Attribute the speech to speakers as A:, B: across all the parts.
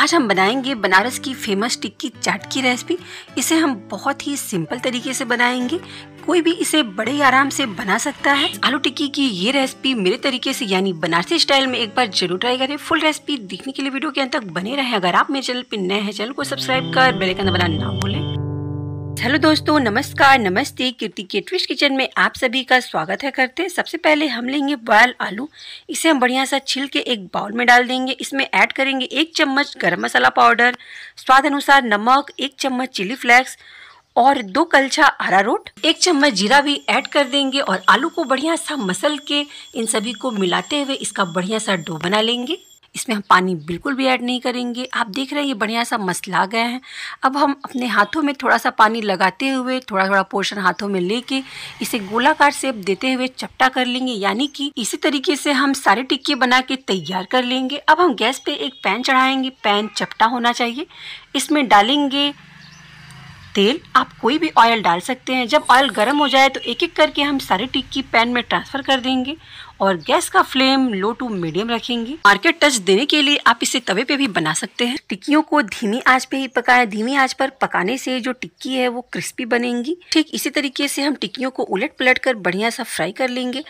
A: आज हम बनाएँगे बनारस की फ़ेमस टिक्की चाट की रेसिपी इसे हम बहुत ही सिंपल तरीके से बनाएँगे। कोई भी इसे बड़े ही आराम से बना सकता है। आलू टिक्की की ये रेसिपी मेरे तरीके से, यानी बनारसी स्टाइल में एक बार ज़रूर ट्राई करें। फुल रेसिपी देखने के लिए वीडियो के अंत तक बने रहे। अगर आप मेरे चैनल पर नए हैं, चैनल को सब्सक्राइब कर बेलेकन बना ना भूलें। हेलो दोस्तों, नमस्कार, नमस्ते। कीर्ति के ट्विस्ट किचन में आप सभी का स्वागत है करते हैं। सबसे पहले हम लेंगे बॉयल आलू। इसे हम बढ़िया सा छिल के एक बाउल में डाल देंगे। इसमें ऐड करेंगे एक चम्मच गरम मसाला पाउडर स्वाद अनुसार नमक, एक चम्मच चिली फ्लेक्स और दो कलछा अरारोट एक चम्मच जीरा भी ऐड कर देंगे और आलू को बढ़िया सा मसल के इन सभी को मिलाते हुए इसका बढ़िया सा डो बना लेंगे। इसमें हम पानी बिल्कुल भी ऐड नहीं करेंगे। आप देख रहे हैं ये बढ़िया सा मसला गए हैं। अब हम अपने हाथों में थोड़ा सा पानी लगाते हुए थोड़ा थोड़ा पोर्शन हाथों में लेके इसे गोलाकार शेप देते हुए चपटा कर लेंगे। यानी कि इसी तरीके से हम सारे टिक्के बना के तैयार कर लेंगे। अब हम गैस पे एक पैन चढ़ाएँगे। पैन चपटा होना चाहिए। इसमें डालेंगे तेल। आप कोई भी ऑयल डाल सकते हैं। जब ऑयल गर्म हो जाए तो एक एक करके हम सारी टिक्की पैन में ट्रांसफ़र कर देंगे। और गैस का फ्लेम लो टू मीडियम रखेंगे। मार्केट टच देने के लिए आप इसे तवे पे भी बना सकते हैं। टिक्कियों को धीमी आँच पे ही पकाएँ। धीमी आँच पर पकाने से जो टिक्की है वो क्रिस्पी बनेंगी। ठीक इसी तरीके से हम टिक्कियों को उलट पलट कर बढ़िया सा फ्राई कर लेंगे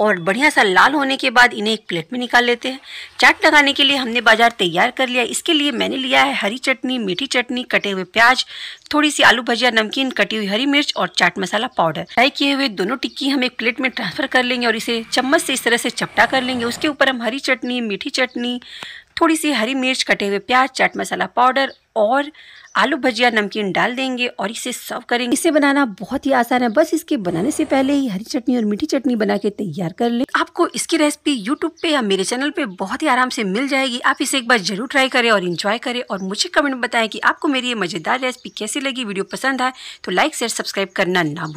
A: और बढ़िया सा लाल होने के बाद इन्हें एक प्लेट में निकाल लेते हैं। चाट लगाने के लिए हमने बाज़ार तैयार कर लिया। इसके लिए मैंने लिया है हरी चटनी, मीठी चटनी, कटे हुए प्याज थोड़ी सी आलू भजिया, नमकीन, कटी हुई हरी मिर्च और चाट मसाला पाउडर। फ्राई किए हुए दोनों टिक्की हम एक प्लेट में ट्रांसफ़र कर लेंगे और इसे चम्मच से इस तरह से चपटा कर लेंगे। उसके ऊपर हम हरी चटनी मीठी चटनी थोड़ी सी हरी मिर्च कटे हुए प्याज चाट मसाला पाउडर और आलू भजिया नमकीन डाल देंगे और इसे सर्व करेंगे। इसे बनाना बहुत ही आसान है। बस इसके बनाने से पहले ही हरी चटनी और मीठी चटनी बना के तैयार कर ले। आपको इसकी रेसिपी यूट्यूब पे या मेरे चैनल पे बहुत ही आराम से मिल जाएगी। आप इसे एक बार ज़रूर ट्राई करें और इन्जॉय करें और मुझे कमेंट में बताएँ कि आपको मेरी ये मज़ेदार रेसिपी कैसी लगी। वीडियो पसंद आए तो लाइक शेयर सब्सक्राइब करना ना भूलें।